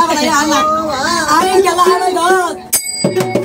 ba cái này ăn à ai ăn chả ai đây được.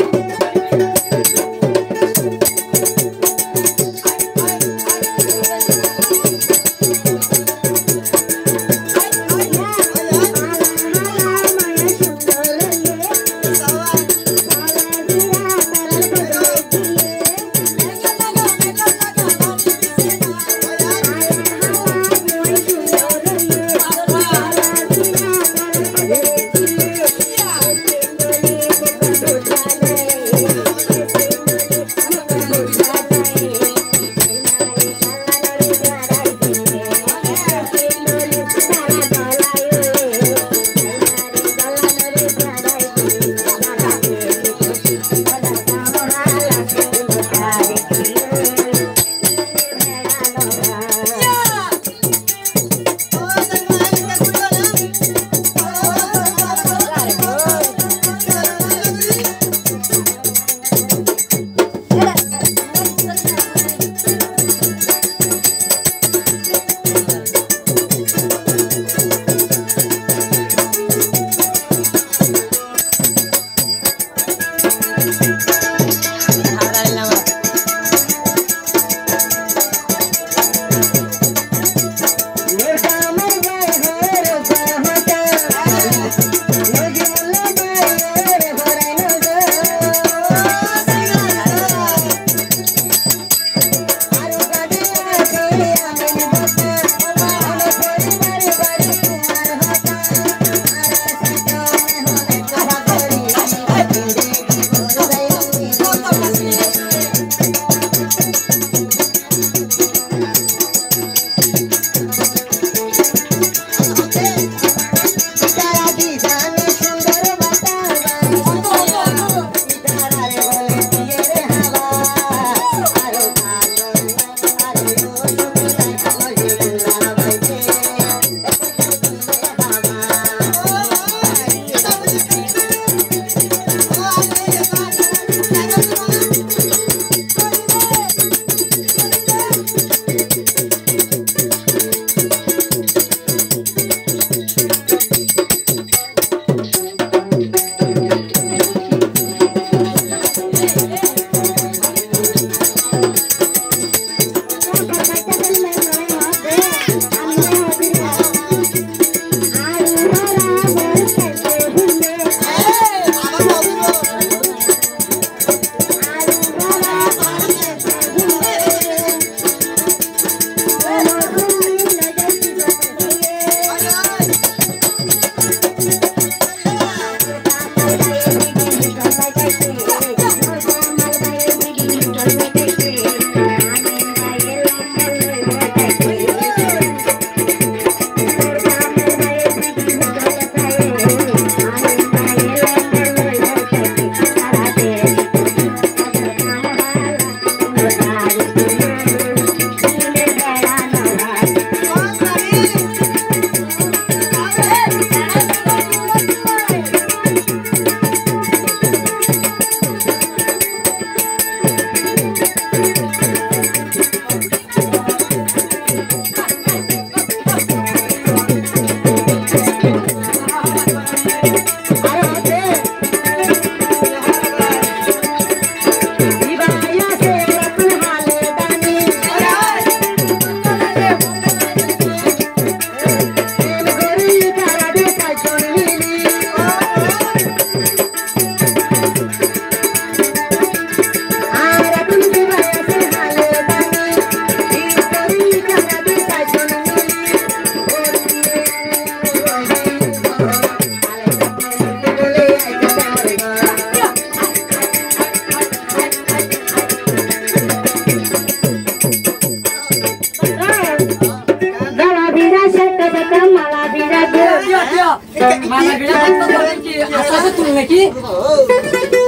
你们来？